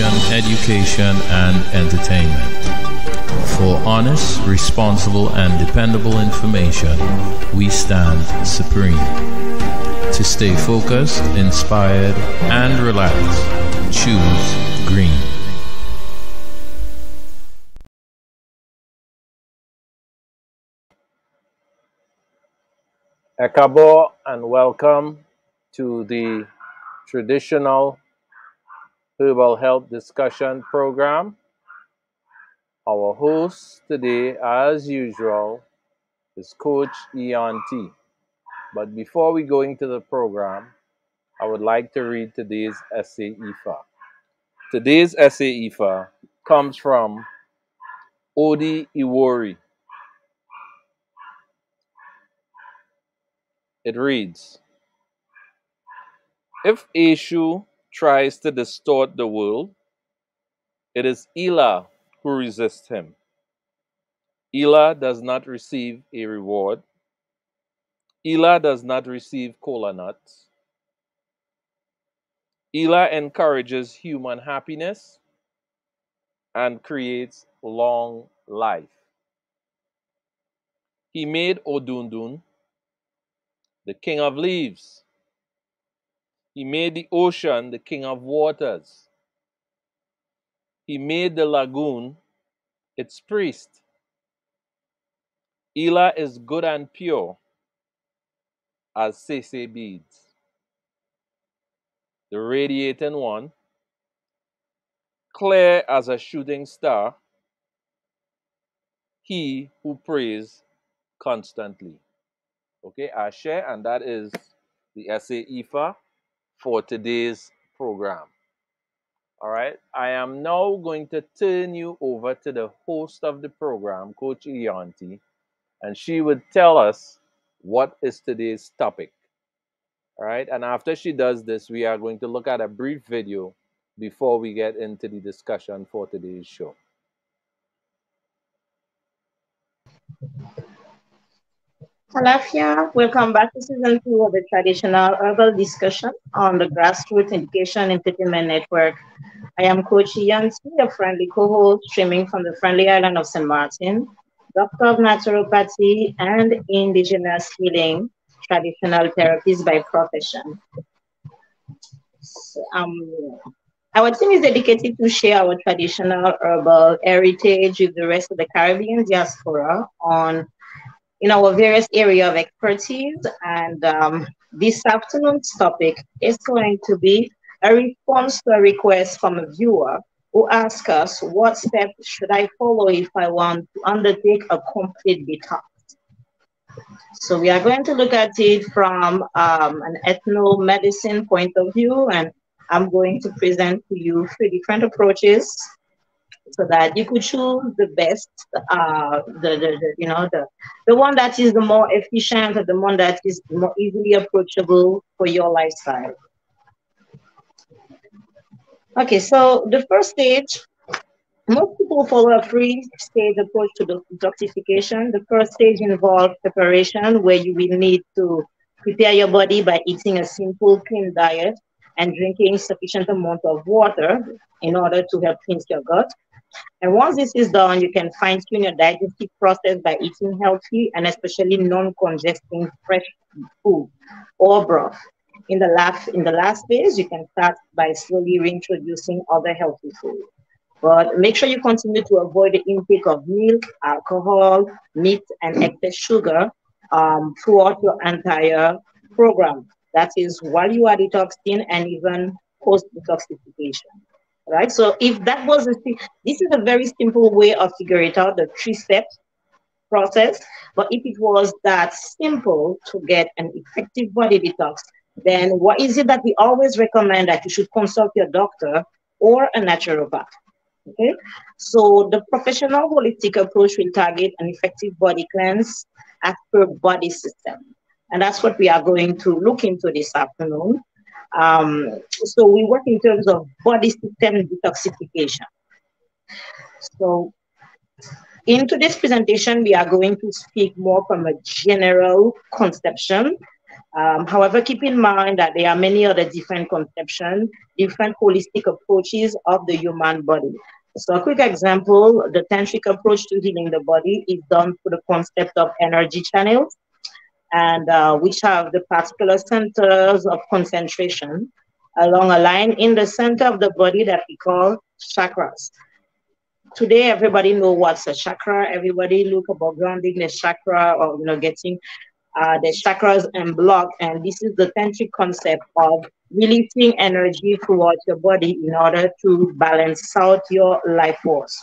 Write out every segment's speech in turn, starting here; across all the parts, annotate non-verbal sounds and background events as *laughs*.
information, education, and entertainment. For honest, responsible, and dependable information, we stand supreme. To stay focused, inspired, and relaxed, choose green. Ekabo and welcome to the traditional herbal health discussion program. Our host today, as usual, is Coach Ian T. But before we go into the program, I would like to read today's ese Ifa. Today's ese Ifa comes from Odi Iwori It reads If Eshu tries to distort the world, it is Ila who resists him. Ila does not receive a reward. Ila does not receive kola nuts. Ila encourages human happiness and creates long life. He made Odundun the king of leaves. He made the ocean the king of waters. He made the lagoon its priest. Ila is good and pure as Sese beads. The radiating one, clear as a shooting star, he who prays constantly. Okay, Ashe, and that is the ese Ifa for today's program. All right, I am now going to turn you over to the host of the program, Coach Ianti, and she would tell us what is today's topic. All right, and after she does this, we are going to look at a brief video before we get into the discussion for today's show. Halafia, welcome back to season two of the traditional herbal discussion on the Grassroots Education Entertainment Network. I am Coach Yanti, a friendly co-host streaming from the friendly island of St. Martin, doctor of naturopathy and indigenous healing, traditional therapies by profession. Um, our team is dedicated to share our traditional herbal heritage with the rest of the Caribbean diaspora on in our various area of expertise. And um, this afternoon's topic is going to be a response to a request from a viewer who asked us, what steps should I follow if I want to undertake a complete detox? So we are going to look at it from um, an ethno-medicine point of view, and I'm going to present to you three different approaches so that you could choose the best, uh, the, the, the, you know the the one that is the more efficient, the one that is more easily approachable for your lifestyle. Okay, so the first stage, most people follow a three-stage approach to detoxification. The first stage involves preparation, where you will need to prepare your body by eating a simple, clean diet and drinking sufficient amount of water in order to help cleanse your gut. And once this is done, you can fine tune your digestive process by eating healthy and especially non-congesting fresh food or broth. In the last in the last phase, you can start by slowly reintroducing other healthy food. But make sure you continue to avoid the intake of milk, alcohol, meat, and excess sugar um, throughout your entire program. That is while you are detoxing and even post detoxification right? So if that was a, this is a very simple way of figuring it out, the three steps process. But if it was that simple to get an effective body detox, then what is it that we always recommend that you should consult your doctor or a naturopath? Okay, so the professional holistic approach will target an effective body cleanse as per body system. And that's what we are going to look into this afternoon. Um, so we work in terms of body system detoxification. So in today's presentation, we are going to speak more from a general conception Um, however, keep in mind that there are many other different conceptions, different holistic approaches of the human body. So a quick example, the tantric approach to healing the body is done through the concept of energy channels, and uh, which have the particular centers of concentration along a line in the center of the body that we call chakras. Today, everybody know what's a chakra. Everybody look about grounding the chakra or you know getting uh, the chakras unblocked, and this is the tantric concept of releasing energy throughout your body in order to balance out your life force.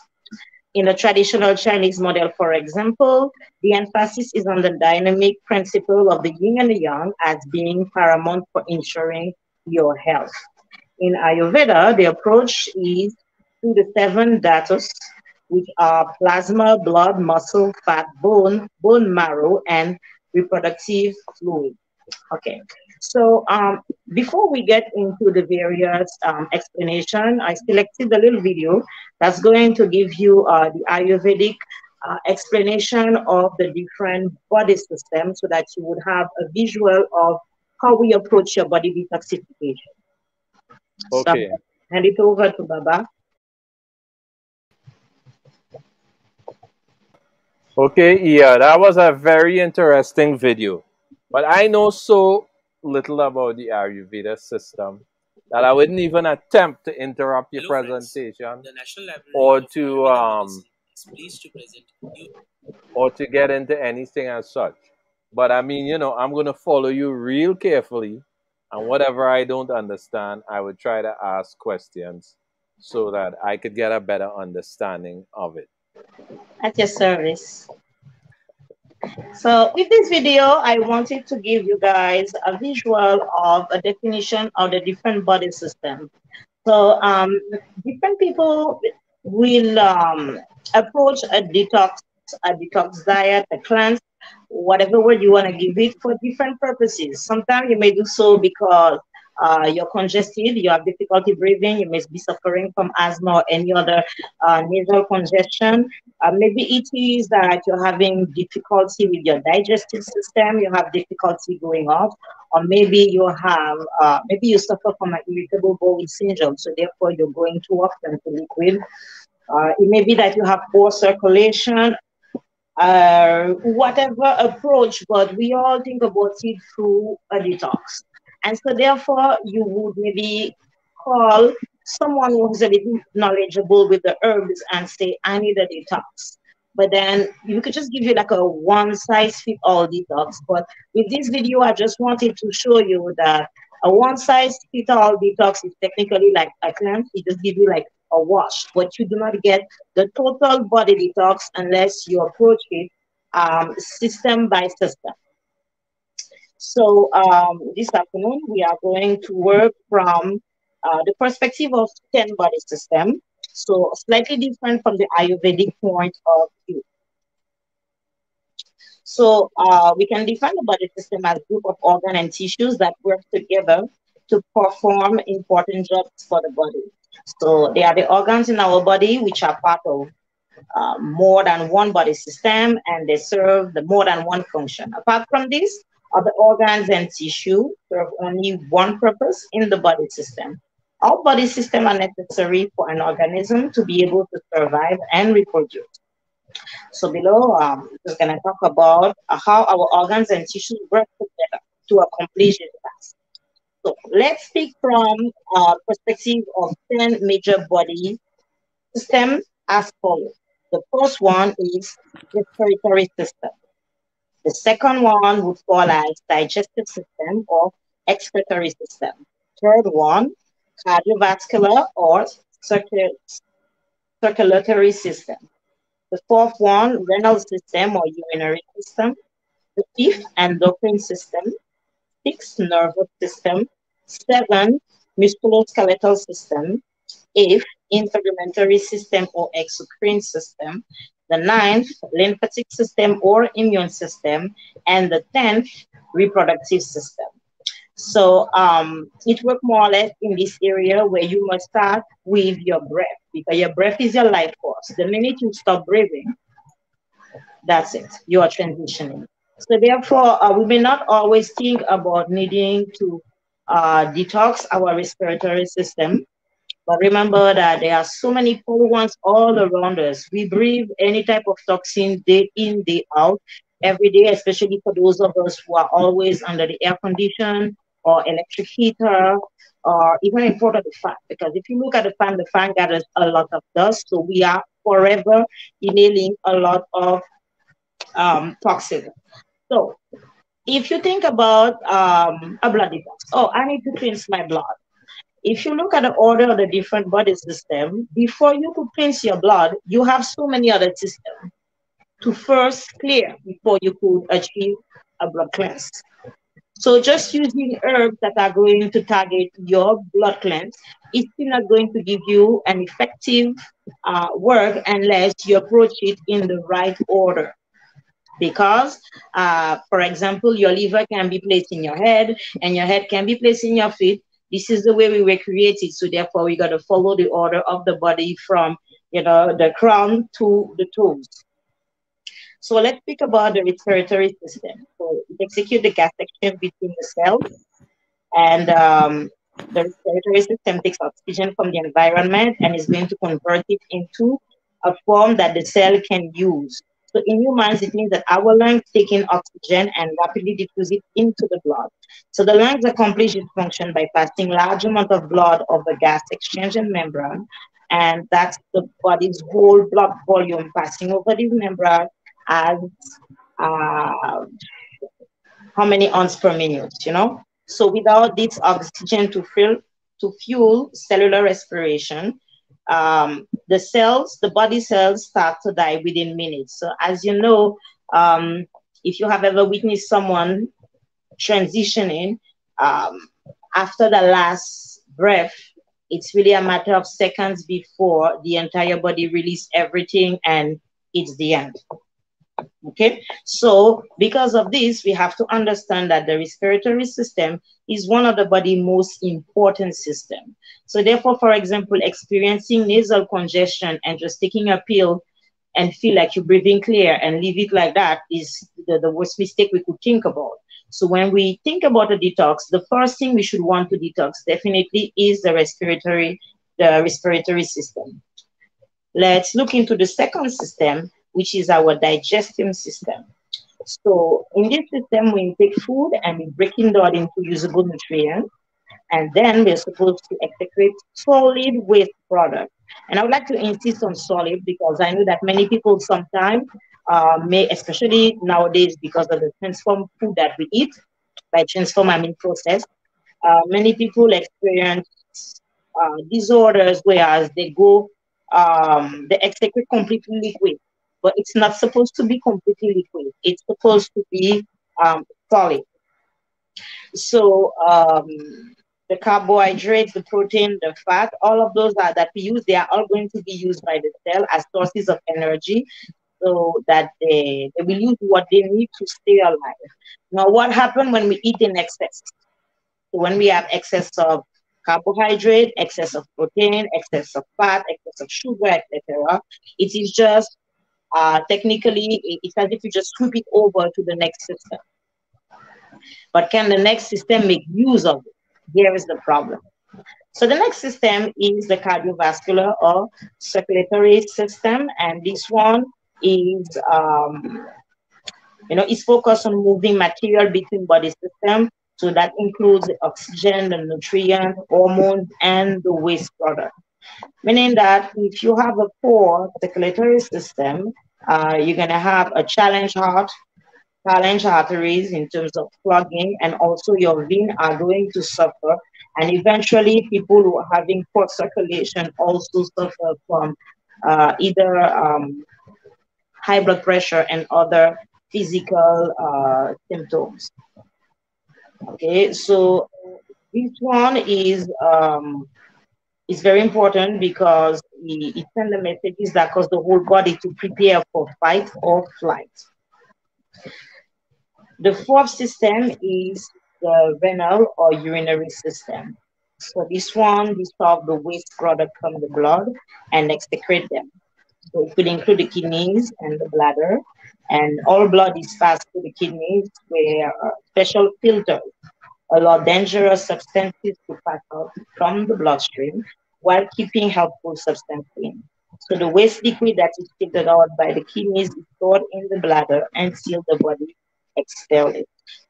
In the traditional Chinese model, for example, the emphasis is on the dynamic principle of the yin and the yang as being paramount for ensuring your health. In Ayurveda, the approach is to the seven dhatus, which are plasma, blood, muscle, fat, bone, bone marrow, and reproductive fluid. Okay, so um, before we get into the various um, explanation, I selected a little video that's going to give you uh, the Ayurvedic uh, explanation of the different body systems so that you would have a visual of how we approach your body detoxification. Okay. So, hand it over to Baba. Okay, yeah, that was a very interesting video. But I know so little about the Ayurveda system that I wouldn't even attempt to interrupt your Hello presentation or to um to or to get into anything as such. But I mean, you know, I'm gonna follow you real carefully, and whatever I don't understand, I would try to ask questions so that I could get a better understanding of it. At your service. So with this video, I wanted to give you guys a visual of a definition of the different body system. So um, different people will um, approach a detox, a detox diet, a cleanse, whatever word you want to give it for different purposes. Sometimes you may do so because uh, you're congested, you have difficulty breathing, you may be suffering from asthma or any other uh, nasal congestion. Uh, maybe it is that you're having difficulty with your digestive system, you have difficulty going off, or maybe you have, uh, maybe you suffer from an irritable bowel syndrome, so therefore you're going too often to liquid. Uh, it may be that you have poor circulation, uh, whatever approach, but we all think about it through a detox. And so therefore you would maybe call someone who's a little knowledgeable with the herbs and say, I need a detox. But then you could just give you like a one size fit all detox. But with this video, I just wanted to show you that a one size fit all detox is technically like a cleanse. It just gives you like a wash, but you do not get the total body detox unless you approach it um, system by system. So um, this afternoon, we are going to work from uh, the perspective of 10 body system. So slightly different from the Ayurvedic point of view. So uh, we can define the body system as group of organ and tissues that work together to perform important jobs for the body. So they are the organs in our body which are part of uh, more than one body system and they serve the more than one function. Apart from this, other organs and tissue serve only one purpose in the body system. All body systems are necessary for an organism to be able to survive and reproduce. So below, um, we're going to talk about how our organs and tissues work together to accomplish this task. So let's speak from uh, perspective of 10 major body systems as follows. The first one is respiratory system. The second one would fall as digestive system or excretory system. Third one, cardiovascular or circulatory system. The fourth one, renal system or urinary system. The fifth, endocrine system. Sixth, nervous system. Seven, musculoskeletal system. Eighth, integumentary system or exocrine system the ninth, lymphatic system or immune system, and the tenth, reproductive system. So um, it works more or less in this area where you must start with your breath because your breath is your life force. The minute you stop breathing, that's it. You are transitioning. So therefore, uh, we may not always think about needing to uh, detox our respiratory system. But remember that there are so many pollutants all around us. We breathe any type of toxin day in, day out, every day, especially for those of us who are always under the air condition or electric heater or even in front of the fan. Because if you look at the fan, the fan gathers a lot of dust. So we are forever inhaling a lot of um, toxin. So if you think about um, a blood detox, oh, I need to cleanse my blood. If you look at the order of the different body system, before you could cleanse your blood, you have so many other systems to first clear before you could achieve a blood cleanse. So just using herbs that are going to target your blood cleanse is still not going to give you an effective uh, work unless you approach it in the right order because, uh, for example, your liver can be placed in your head and your head can be placed in your feet. This is the way we were created. So therefore, we got to follow the order of the body from, you know, the crown to the toes. So let's speak about the respiratory system. So it executes the gas exchange between the cells, and um, the respiratory system takes oxygen from the environment and is going to convert it into a form that the cell can use. So in humans, it means that our lungs take in oxygen and rapidly diffuse it into the blood. So the lungs accomplish its function by passing large amount of blood over the gas exchange and membrane, and that's the body's whole blood volume passing over this membrane as uh, how many ounces per minute, you know? So without this oxygen to fill to fuel cellular respiration, um, the cells, the body cells start to die within minutes. So as you know, um, if you have ever witnessed someone transitioning um, after the last breath, it's really a matter of seconds before the entire body release everything and it's the end. Okay, so because of this, we have to understand that the respiratory system is one of the body most important system. So therefore, for example, experiencing nasal congestion and just taking a pill and feel like you're breathing clear and leave it like that is the, the worst mistake we could think about. So when we think about a detox, the first thing we should want to detox definitely is the respiratory, the respiratory system. Let's look into the second system, which is our digestive system. So in this system, we take food and we break it down into usable nutrients. And then we're supposed to excrete solid waste product. And I would like to insist on solid because I know that many people sometimes uh, may, especially nowadays because of the transformed food that we eat, by transform I mean process, uh, many people experience uh, disorders whereas they go, um, they excrete completely liquid but it's not supposed to be completely liquid. It's supposed to be um, solid. So um, the carbohydrates, the protein, the fat, all of those are, that we use, they are all going to be used by the cell as sources of energy so that they, they will use what they need to stay alive. Now, what happens when we eat in excess? So when we have excess of carbohydrate, excess of protein, excess of fat, excess of sugar, etc., it is just uh, technically, it's as if you just sweep it over to the next system. But can the next system make use of it? Here is the problem. So the next system is the cardiovascular or circulatory system, and this one is, um, you know, it's focused on moving material between body system. So that includes oxygen, the nutrient, hormones, and the waste product meaning that if you have a poor circulatory system, uh, you're going to have a challenge heart, challenge arteries in terms of clogging, and also your veins are going to suffer. And eventually, people who are having poor circulation also suffer from uh, either um, high blood pressure and other physical uh, symptoms. Okay, so this one is um, is very important because it, it sends the messages that cause the whole body to prepare for fight or flight. The fourth system is the renal or urinary system. So this one dissolve the waste product from the blood and excrete them. So it could include the kidneys and the bladder. and all blood is passed to the kidneys where uh, special filters allow dangerous substances to pass out from the bloodstream while keeping helpful substances in. So the waste liquid that is filtered out by the kidneys is stored in the bladder until the body expels it.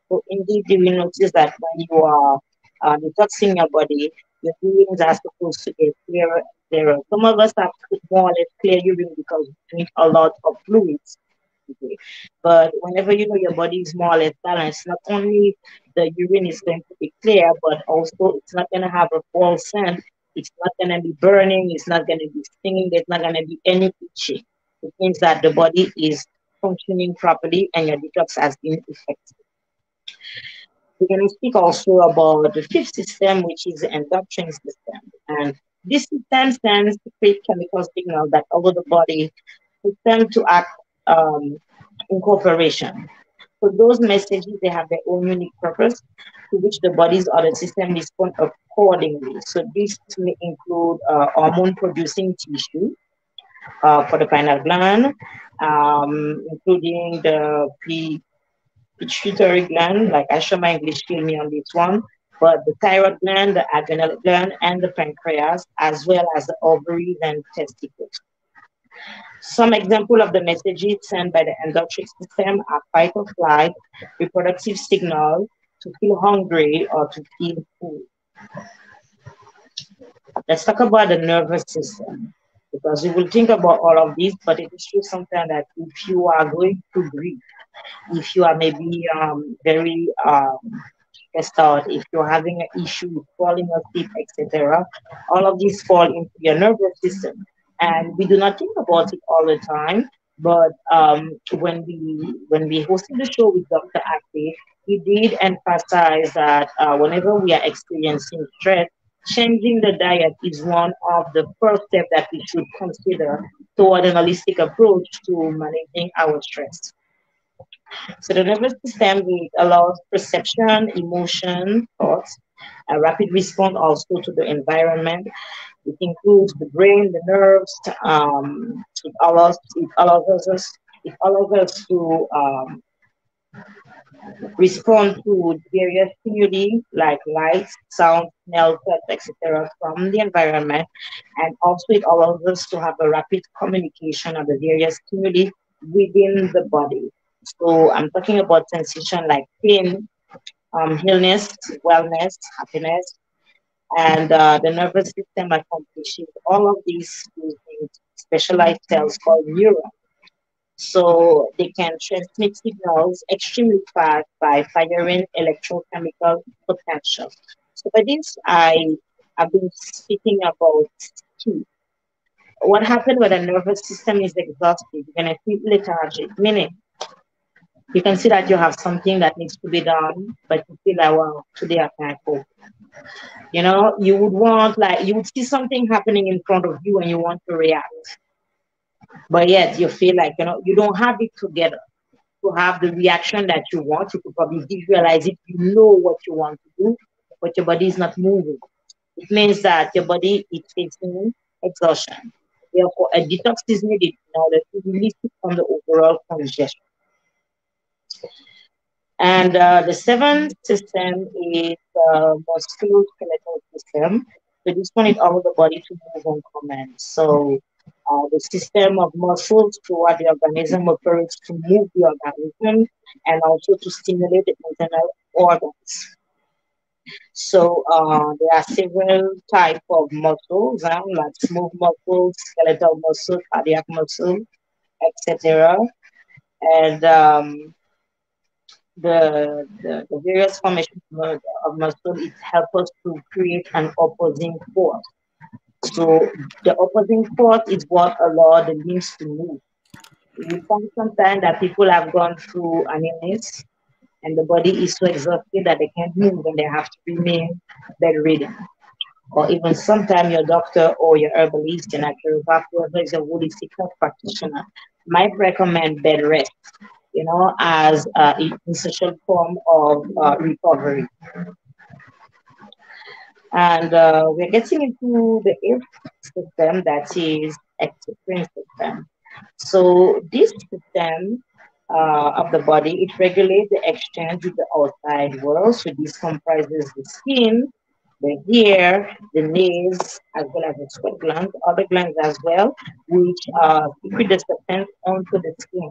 So indeed, you notice that when you are uh, detoxing your body, your urines are supposed to get clearer clearer. Some of us have more or less clear urine because we drink a lot of fluids. But whenever you know your body is more or less balanced, not only the urine is going to be clear, but also it's not going to have a false scent. It's not going to be burning. It's not going to be stinging. There's not going to be any itching. It means that the body is functioning properly and your detox has been effective. We're going to speak also about the fifth system, which is the endocrine system. And this system sends create chemical signals that allow the body system to act um, in cooperation. So those messages, they have their own unique purpose to which the body's other system respond accordingly. So this may include uh, hormone-producing tissue uh, for the pineal gland, um, including the pituitary gland, like I show my English kill me on this one, but the thyroid gland, the adrenal gland, and the pancreas, as well as the ovaries and testicles. Some example of the messages sent by the endocrine system are fight or flight, reproductive signal, to feel hungry or to feel full. Let's talk about the nervous system because we will think about all of this, but it is true sometimes that if you are going to grief, if you are maybe um, very um, stressed out, if you're having an issue falling asleep, etc., all of these fall into your nervous system. And we do not think about it all the time. But um, when we when we hosted the show with Dr. Ake, he did emphasize that uh, whenever we are experiencing stress, changing the diet is one of the first steps that we should consider toward an holistic approach to managing our stress. So the nervous system allows perception, emotion, thoughts, a rapid response also to the environment. It includes the brain, the nerves. Um, it allows it allows us it allows us to um, respond to various stimuli like light, sound, smell, touch, etc. from the environment. And also it allows us to have a rapid communication of the various stimuli within the body. So I'm talking about sensation like pain, um, illness, wellness, happiness, and uh, the nervous system accomplishes all of these using specialized cells called neurons. So they can transmit signals extremely fast by firing electrochemical potential. So by this, I have been speaking about key. What happens when the nervous system is exhausted? You're going to feel lethargic, meaning you can see that you have something that needs to be done, but you feel like, well, today I can't cope. You know, you would want, like, you would see something happening in front of you and you want to react. But yet you feel like, you know, you don't have it together to have the reaction that you want. You could probably visualize it. You know what you want to do, but your body is not moving. It means that your body is facing exhaustion. Therefore, a detox is needed in order to release it from the overall congestion. And uh, the seventh system is the musculoskeletal system. So this one is all the body to move on command. So uh, the system of muscles throughout the organism operates to move the organism and also to stimulate the internal organs. So uh, there are several types of muscles, um, like smooth muscles, skeletal muscle, cardiac muscle, etc. And um, the, the, the various formations of muscle it helps us to create an opposing force. So the opposing force is what allows the limbs to move. You find sometimes that people have gone through an illness and the body is so exhausted that they can't move and they have to remain bedridden. Or even sometimes your doctor or your herbalist, your naturopath, whoever is a holistic health practitioner, might recommend bed rest you know, as uh, a essential form of uh, recovery. And uh, we're getting into the eighth system that is exocrine system. So this system uh, of the body. It regulates the exchange with the outside world. So this comprises the skin, the hair, the nails, as well as the sweat glands, other glands as well, which uh, secrete the substance onto the skin.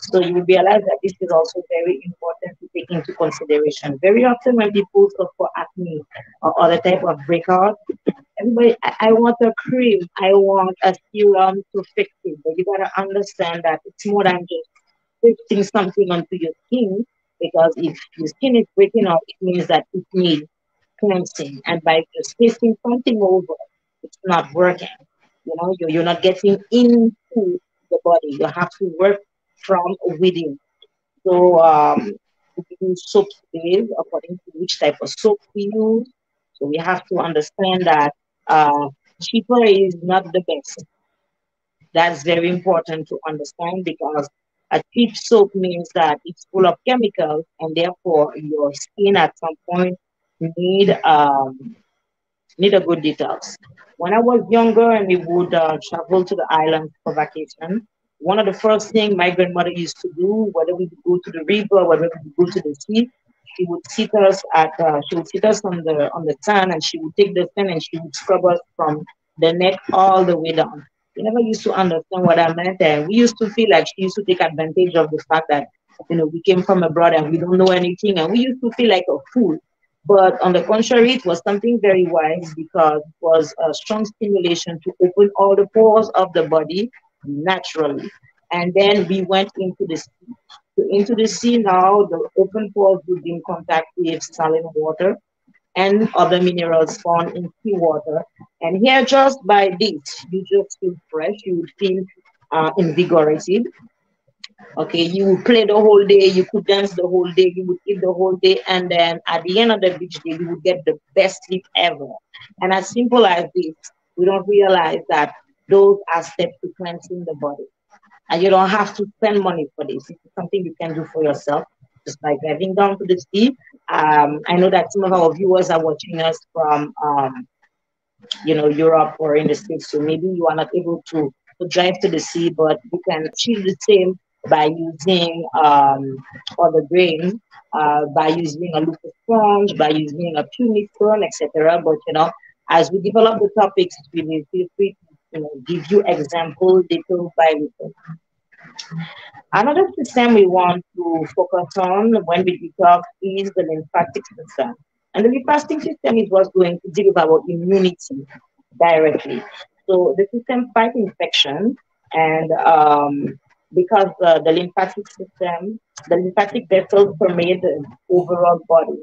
So you will realize that this is also very important to take into consideration. Very often when people suffer for acne or other type of breakout, everybody, I, I want a cream, I want a serum to fix it. But you gotta understand that it's more than just fixing something onto your skin because if your skin is breaking out, it means that it needs cleansing. And by just pasting something over, it's not working. You know, you're, you're not getting into the body. You have to work from within. So um, we use soap today according to which type of soap we use. So we have to understand that uh, cheaper is not the best. That's very important to understand because a cheap soap means that it's full of chemicals and therefore your skin at some point need um, need a good detox. When I was younger and we would uh, travel to the island for vacation, one of the first things my grandmother used to do, whether we go to the river, whether we go to the sea, she would sit us at uh, she would sit us on the on the sand and she would take the sand and she would scrub us from the neck all the way down. We never used to understand what I meant and we used to feel like she used to take advantage of the fact that you know we came from abroad and we don't know anything and we used to feel like a fool but on the contrary, it was something very wise because it was a strong stimulation to open all the pores of the body naturally. And then we went into the sea. So into the sea now, the open pores would be in contact with saline water and other minerals found in seawater. And here, just by this, you just feel fresh, you feel uh, invigorated. Okay, you would play the whole day, you could dance the whole day, you would eat the whole day, and then at the end of the beach day, you would get the best sleep ever. And as simple as this, we don't realize that those are steps to cleansing the body. And you don't have to spend money for this. It's something you can do for yourself just by driving down to the sea. Um, I know that some of our viewers are watching us from, um, you know, Europe or in the States, so maybe you are not able to, to drive to the sea, but you can achieve the same by using um, other grain, uh, by using a local sponge, by using a pumice stone, etc. But you know, as we develop the topics, we will feel free to you know, give you examples little by little. Another system we want to focus on when we talk is the lymphatic system. And the lymphatic system is what's going to deal with our immunity directly. So the system fights infection and um, because uh, the lymphatic system, the lymphatic vessels permeate the overall body.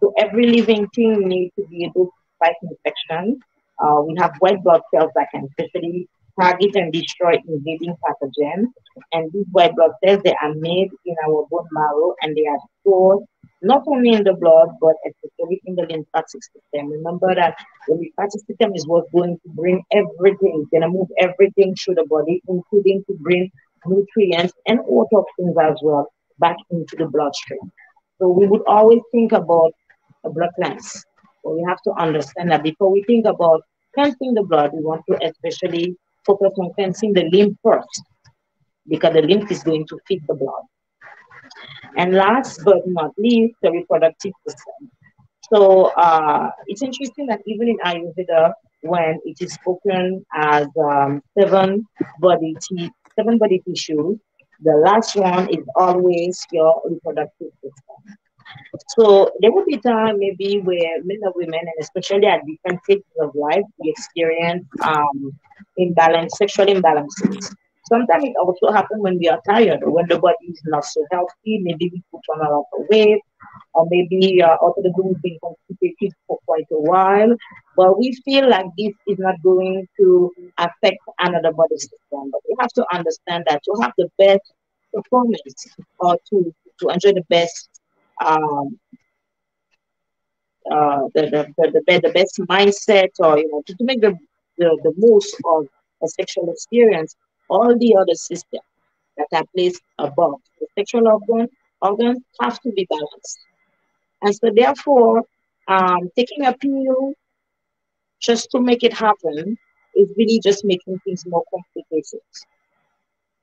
So every living thing needs to be able to fight infection. Uh, we have white blood cells that can especially target and destroy invading pathogens. And these white blood cells, they are made in our bone marrow and they are stored not only in the blood, but especially in the lymphatic system. Remember that the lymphatic system is what's going to bring everything, it's going to move everything through the body, including to bring nutrients and all toxins as well back into the bloodstream. So we would always think about a blood cleanse. But we have to understand that before we think about cleansing the blood, we want to especially focus on cleansing the lymph first, because the lymph is going to feed the blood. And last but not least, the reproductive system. So uh, it's interesting that even in Ayurveda, when it is spoken as um, seven body seven body tissues. The last one is always your reproductive system. So there will be time maybe where men and women, and especially at different stages of life, we experience um, imbalance, sexual imbalances. Sometimes it also happens when we are tired or when the body is not so healthy. Maybe we put on a lot of weight, or maybe uh, of the blue been constipated for quite a while. But we feel like this is not going to affect another body system. But we have to understand that to have the best performance or to, to enjoy the best um, uh, the, the, the, the, the best mindset or you know to, to make the, the, the most of a sexual experience all the other systems that are placed above. The sexual organ organs have to be balanced. And so therefore um, taking a pill just to make it happen is really just making things more complicated.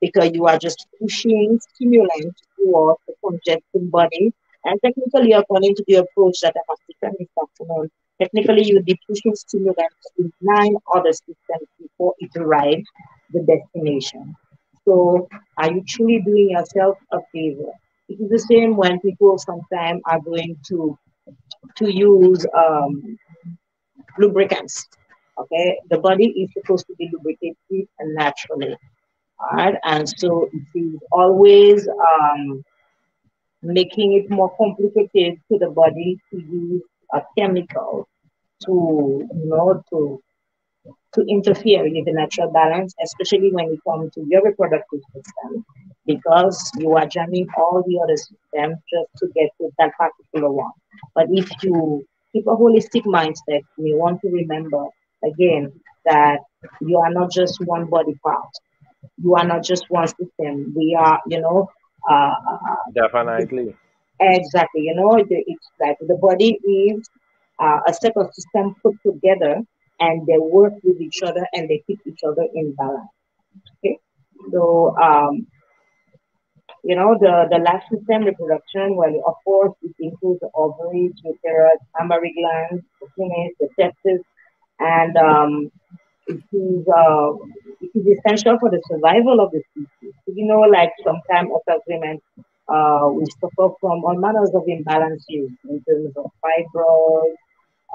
Because you are just pushing stimulant towards the congested body. And technically, according to the approach that I have taken this afternoon, technically you would be pushing stimulant in nine other systems before it arrives the destination. So are you truly doing yourself a favor? It is the same when people sometimes are going to to use um, lubricants. Okay, the body is supposed to be lubricated naturally. All right, and so it is always um, making it more complicated to the body to use a chemical to you know to to interfere with the natural balance, especially when it comes to your reproductive system, because you are jamming all the other systems just to get to that particular one. But if you keep a holistic mindset, you want to remember again that you are not just one body part. You are not just one system. We are, you know, uh, definitely. Exactly. You know, it's like the body is uh, a set of systems put together and they work with each other and they keep each other in balance. Okay. So, um, you know, the, the life system reproduction, well, of course, it includes the ovaries, uterus, mammary glands, the penis, the testes, and um, it is uh, it is essential for the survival of the species. You know, like sometimes us women, uh, we suffer from all manners of imbalances in terms of fibroids,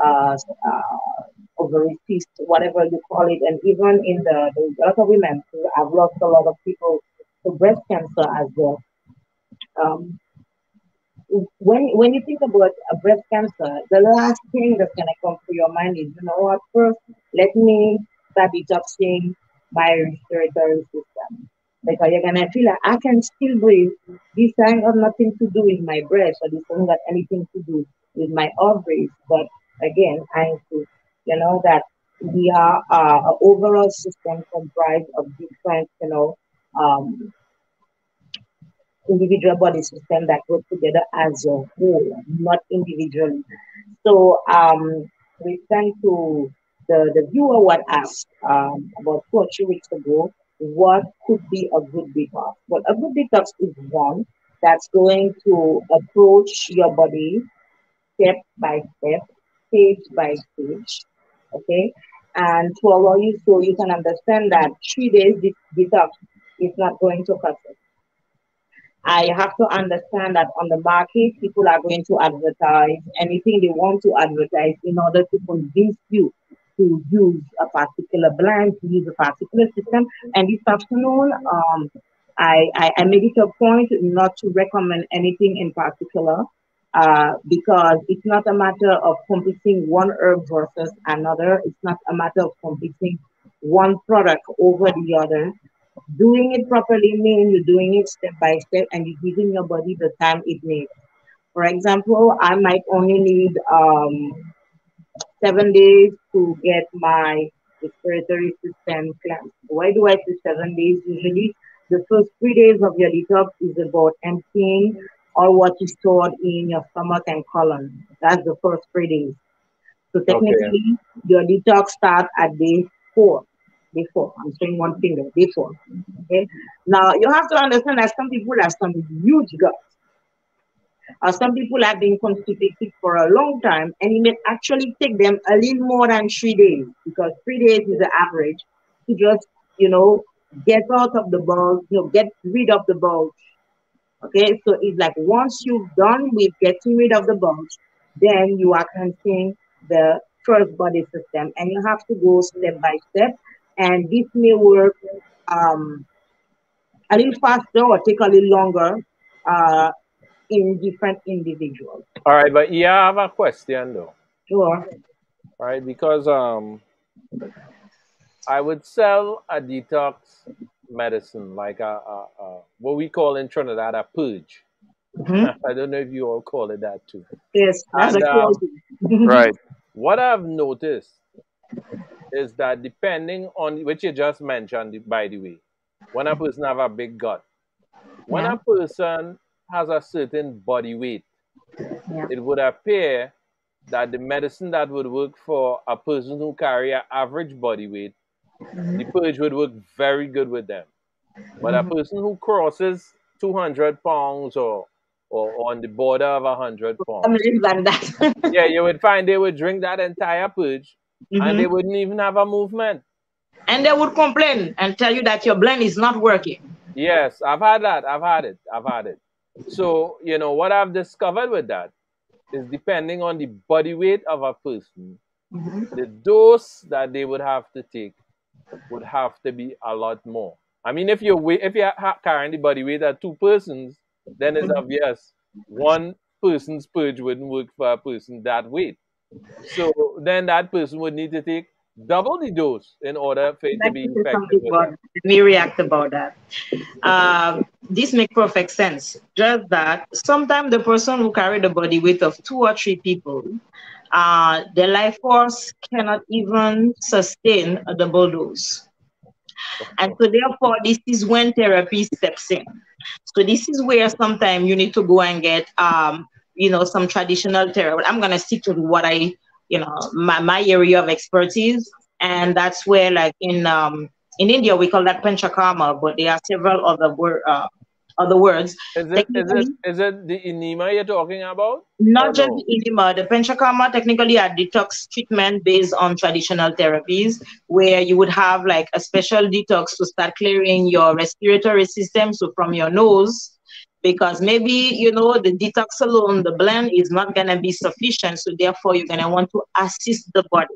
uh, uh, ovary cyst, whatever you call it, and even in the, the a lot of women who have lost a lot of people to breast cancer as well. Um, when when you think about a breast cancer, the last thing that's gonna come to your mind is, you know what? First, let me start detoxing my respiratory system because you're gonna feel like I can still breathe. This thing has nothing to do with my breast, or this ain't got anything to do with my ovaries. But again, I insist, you know, that we are uh, an overall system comprised of different, you know, um, individual body system that work together as a whole, not individually. So um, we tend to the, the viewer what asked um, about two or three weeks ago, what could be a good detox? Well, a good detox is one that's going to approach your body step by step, stage by page, okay? And to allow you so you can understand that three days detox is not going to cut it. I have to understand that on the market, people are going to advertise anything they want to advertise in order to convince you to use a particular brand, to use a particular system. And this afternoon, um, I, I, I made it a point not to recommend anything in particular uh, because it's not a matter of competing one herb versus another. It's not a matter of competing one product over the other. Doing it properly means you're doing it step by step and you're giving your body the time it needs. For example, I might only need um, seven days to get my respiratory system cleansed. Why do I say seven days? Usually, the first three days of your detox is about emptying all what is stored in your stomach and colon. That's the first three days. So technically, okay. your detox starts at day four. Day four. I'm saying one finger. Day four. Okay. Now you have to understand that some people have some huge guts. Uh, some people have been constipated for a long time, and it may actually take them a little more than three days because three days is the average to just, you know, get out of the bulge, you know, get rid of the bulge Okay, so it's like once you've done with getting rid of the bulge, then you are cleansing the first body system, and you have to go step by step. And this may work um, a little faster or take a little longer uh, in different individuals. All right, but yeah, I have a question though. Sure. All right, because um, I would sell a detox medicine, like a, a, a what we call in Trinidad a purge. Mm-hmm. *laughs* I don't know if you all call it that too. Yes, that's and, um, *laughs* right. What I've noticed is that depending on which you just mentioned, by the way, when a person have a big gut, when yeah. a person has a certain body weight, yeah. it would appear that the medicine that would work for a person who carry an average body weight. The purge would work very good with them. But mm-hmm. a person who crosses 200 pounds or or on the border of 100 pounds. *laughs* yeah, you would find they would drink that entire purge mm-hmm. and they wouldn't even have a movement. And they would complain and tell you that your blend is not working. Yes, I've had that. I've had it. I've had it. So, you know, what I've discovered with that is depending on the body weight of a person, mm-hmm. the dose that they would have to take would have to be a lot more. I mean, if you're if you're carrying the body weight of two persons, then it's obvious one person's purge wouldn't work for a person that weight. So then that person would need to take double the dose in order for it to be effective. Let me react about that. Um, this makes perfect sense. Just that sometimes the person who carry the body weight of two or three people, uh, the life force cannot even sustain a double dose. And so therefore, this is when therapy steps in. So this is where sometimes you need to go and get, um, you know, some traditional therapy. I'm gonna stick to what I, you know, my, my area of expertise, and that's where, like in um, in India, we call that panchakarma, but there are several other word, uh, other words. Is it, is it, is it the enema you're talking about? Not just no? enema. The panchakarma technically are detox treatment based on traditional therapies, where you would have like a special detox to start clearing your respiratory system, so from your nose, because maybe you know the detox alone, the blend is not gonna be sufficient. So therefore, you're gonna want to assist the body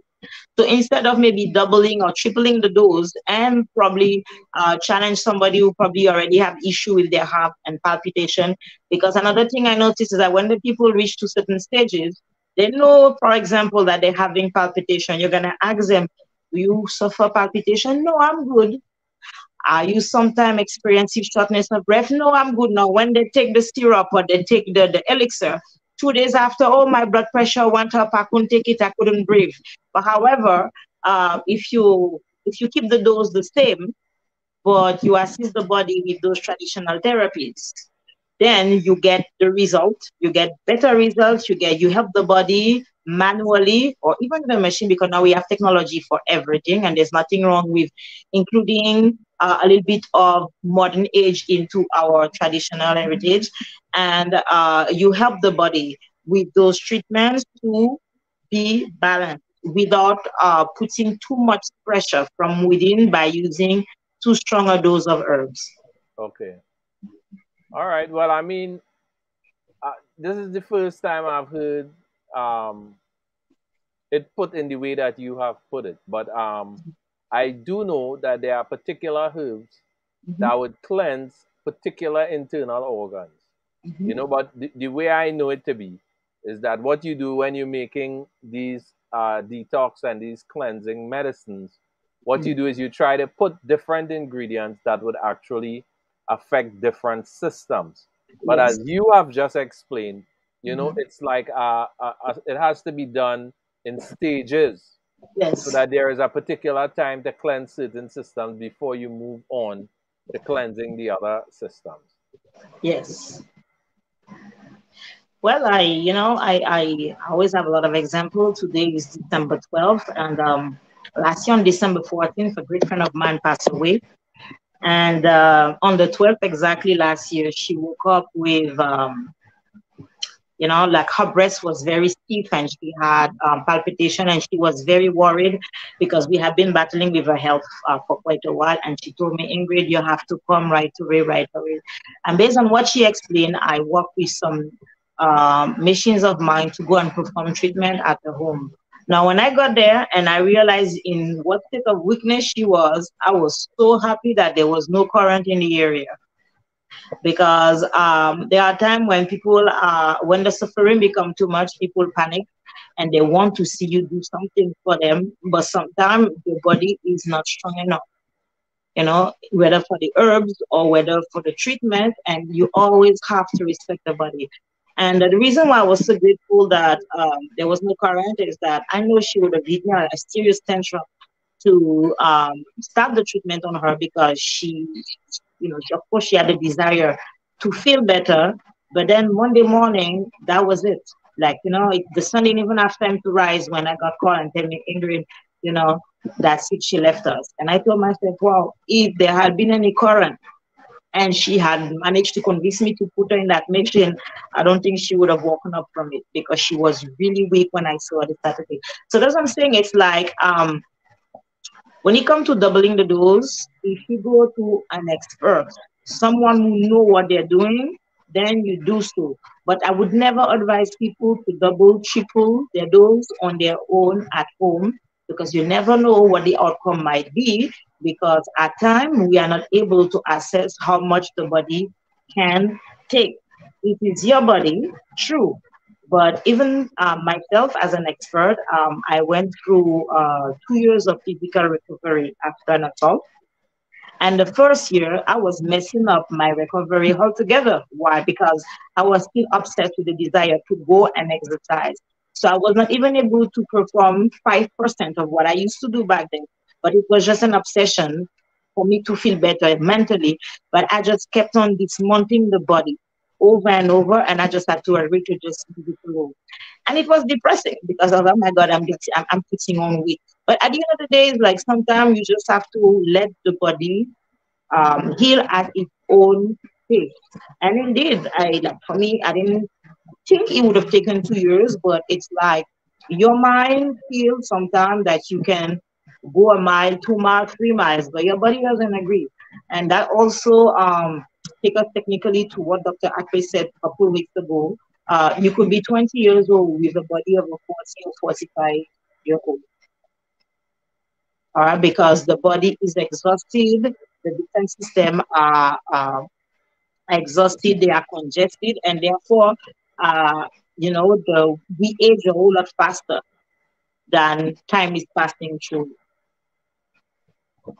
so instead of maybe doubling or tripling the dose and probably uh, challenge somebody who probably already have issue with their heart and palpitation, because another thing I noticed is that when the people reach to certain stages, they know, for example, that they're having palpitation. You're gonna ask them, "Do you suffer palpitation?" No, I'm good. Are you sometimes experiencing shortness of breath? No, I'm good now. When they take the syrup or they take the, the elixir, Two days after, oh, my blood pressure went up. I couldn't take it. I couldn't breathe. But however, uh, if you if you keep the dose the same, but you assist the body with those traditional therapies, then you get the result. You get better results. You get you help the body manually or even the machine because now we have technology for everything, and there's nothing wrong with including uh, a little bit of modern age into our traditional heritage and uh, you help the body with those treatments to be balanced without uh, putting too much pressure from within by using too strong a dose of herbs. Okay. All right. Well, I mean, uh, this is the first time I've heard um, it put in the way that you have put it. But um, I do know that there are particular herbs mm-hmm. that would cleanse particular internal organs. Mm-hmm. You know, but the, the, way I know it to be is that what you do when you're making these uh, detox and these cleansing medicines, what mm-hmm. you do is you try to put different ingredients that would actually affect different systems. But yes. as you have just explained, you know, mm-hmm. it's like uh, uh, uh, it has to be done in stages. Yes. So that there is a particular time to cleanse certain systems before you move on to cleansing the other systems. Yes. Well, I, you know, I, I always have a lot of examples. Today is December 12th, and um, last year on December 14th, a great friend of mine passed away. And uh, on the 12th exactly last year, she woke up with um, you know, like her breast was very stiff and she had um, palpitation and she was very worried because we have been battling with her health uh, for quite a while. And she told me, Ingrid, you have to come right away, right away. And based on what she explained, I worked with some um, machines of mine to go and perform treatment at the home. Now, when I got there and I realized in what state of weakness she was, I was so happy that there was no current in the area because um, there are times when people are when the suffering become too much people panic and they want to see you do something for them but sometimes your body is not strong enough. You know whether for the herbs or whether for the treatment and you always have to respect the body. And the reason why I was so grateful that um, there was no current is that I know she would have given a serious tantrum to um, start the treatment on her because she you know, of course she had a desire to feel better, but then Monday morning, that was it. Like, you know, it, the sun didn't even have time to rise when I got called and tell me, Ingrid, you know, That's it, she left us. And I told myself, wow, if there had been any current and she had managed to convince me to put her in that machine, I don't think she would have woken up from it because she was really weak when I saw her the Saturday. So that's what I'm saying. It's like um, when it comes to doubling the dose, if you go to an expert, someone who know what they're doing, then you do so. But I would never advise people to double, triple their dose on their own at home because you never know what the outcome might be because at time we are not able to assess how much the body can take. It is your body, true. But even uh, myself as an expert, um, I went through uh, two years of physical recovery after an assault. And the first year, I was messing up my recovery altogether. Why? Because I was still obsessed with the desire to go and exercise. So I was not even able to perform 5% of what I used to do back then. But it was just an obsession for me to feel better mentally. But I just kept on dismounting the body over and over, and I just had to agree to just leave it alone. And it was depressing because was, oh my God, I'm getting, I'm, I'm putting on weight. But at the end of the day, it's like sometimes you just have to let the body um, heal at its own pace. And indeed, I like for me, I didn't think it would have taken two years, but it's like your mind feels sometimes that you can go a mile, two miles, three miles, but your body doesn't agree. And that also um, take us technically to what Dr. Akre said a couple weeks ago. Uh, you could be 20 years old with a body of a 40 or 45 year old. All right, because the body is exhausted, the defense system are exhausted, they are congested, and therefore, uh, you know, the we age a whole lot faster than time is passing through.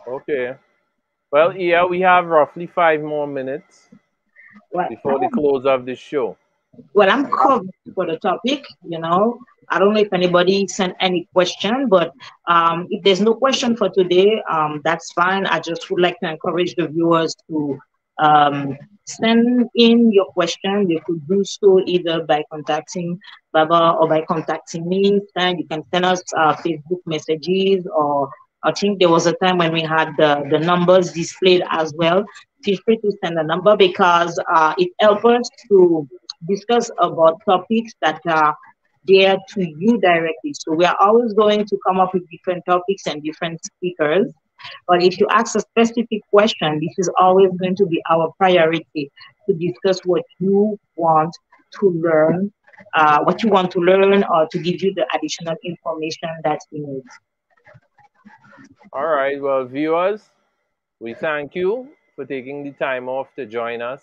Okay. Well, yeah, we have roughly five more minutes well, before the close of the show. Well, I'm covered for the topic, you know. I don't know if anybody sent any question, but um, if there's no question for today, um, that's fine. I just would like to encourage the viewers to um, send in your question. You could do so either by contacting Baba or by contacting me. And you can send us uh, Facebook messages or I think there was a time when we had the, the numbers displayed as well. Feel free to send a number because uh, it helps us to discuss about topics that are there to you directly. So we are always going to come up with different topics and different speakers. But if you ask a specific question, this is always going to be our priority to discuss what you want to learn, uh, what you want to learn, or to give you the additional information that you need. All right, well, viewers, we thank you for taking the time off to join us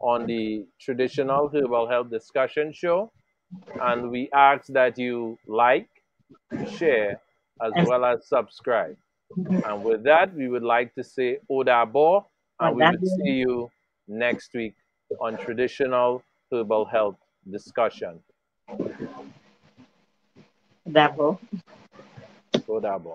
on the traditional herbal health discussion show. And we ask that you like, share, as well as subscribe. And with that, we would like to say Odabo, and we will see you next week on traditional herbal health discussion. Dabo. Odabo.